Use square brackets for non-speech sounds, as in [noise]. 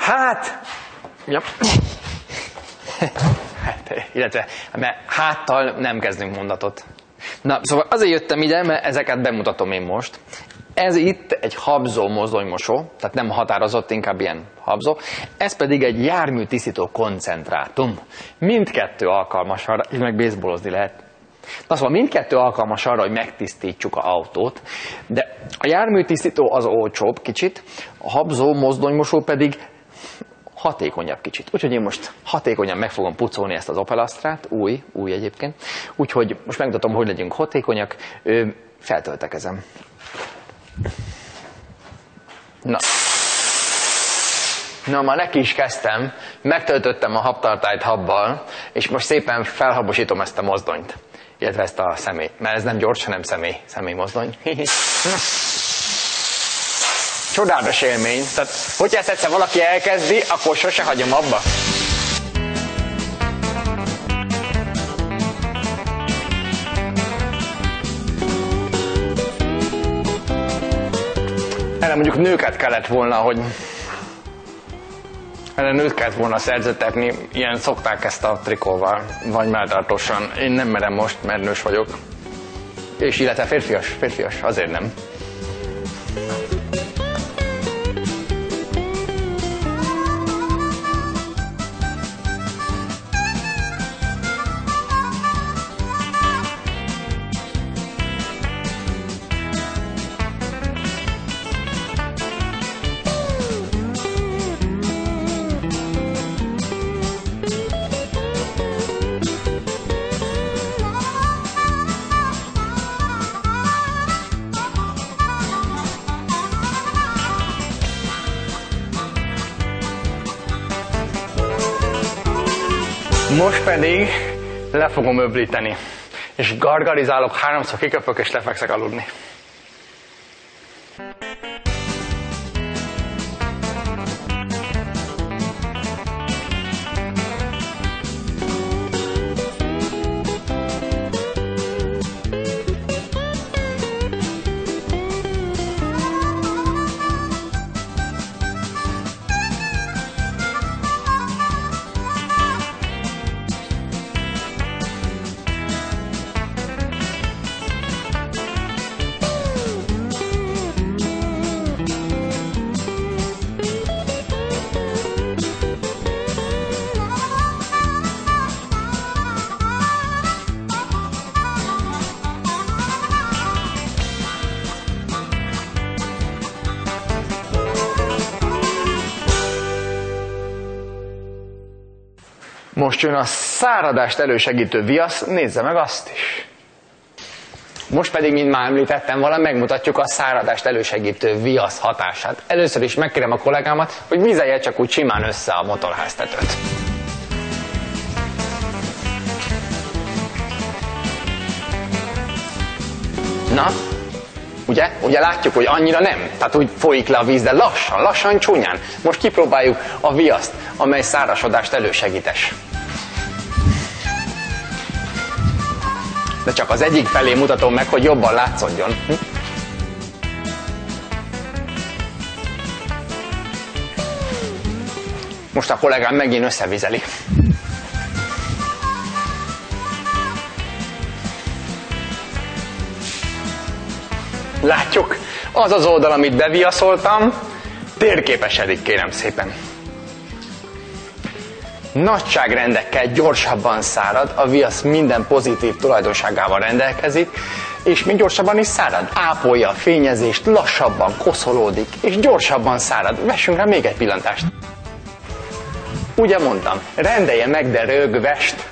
Hát, ja. [laughs] hát, illetve, mert háttal nem kezdünk mondatot. Na, szóval azért jöttem ide, mert ezeket bemutatom én most. Ez itt egy habzó mozdonymosó, tehát nem határozott, inkább ilyen habzó. Ez pedig egy járműtisztító koncentrátum. Mindkettő alkalmas arra, így meg baseballozni lehet. Na szóval mindkettő alkalmas arra, hogy megtisztítsuk a autót, de a járműtisztító az olcsóbb kicsit, a habzó mozdonymosó pedig hatékonyabb kicsit. Úgyhogy én most hatékonyan meg fogom pucolni ezt az Opel Astrát, új, új egyébként. Úgyhogy most megmutatom, hogy legyünk hatékonyak, feltöltekezem. Na. Na, már neki is kezdtem, megtöltöttem a habtartályt habbal, és most szépen felhabosítom ezt a mozdonyt, illetve ezt a személy, mert ez nem gyors, hanem személy, személy mozdony. [laughs] Csodálatos élmény, tehát hogyha ezt egyszer valaki elkezdi, akkor sose hagyom abba. Erre mondjuk nőket kellett volna, hogy erre nőt kellett volna szerzetetni, ilyen szokták ezt a trikóval, vagy melltartósan. Én nem merem most, mert nős vagyok. És illetve férfias, férfias, azért nem. Most pedig le fogom öblíteni, és gargarizálok, háromszor kiköpök, és lefekszek aludni. Most jön a száradást elősegítő viasz, nézze meg azt is. Most pedig, mint már említettem volna, megmutatjuk a száradást elősegítő viasz hatását. Először is megkérem a kollégámat, hogy vizelje csak úgy simán össze a motorháztetőt. Na, ugye? Ugye látjuk, hogy annyira nem. Tehát úgy folyik le a víz, de lassan, lassan, csúnyán. Most kipróbáljuk a viaszt, amely szárasodást elősegítes. De csak az egyik felé mutatom meg, hogy jobban látszódjon. Hm? Most a kollégám megint összevizeli. Látjuk, az az oldal, amit beviaszoltam, térképesedik, kérem szépen. Nagyságrendekkel gyorsabban szárad, a viasz minden pozitív tulajdonságával rendelkezik, és még gyorsabban is szárad. Ápolja a fényezést, lassabban koszolódik, és gyorsabban szárad. Vessünk rá még egy pillantást. Ugye mondtam, rendelje meg, de rögvest,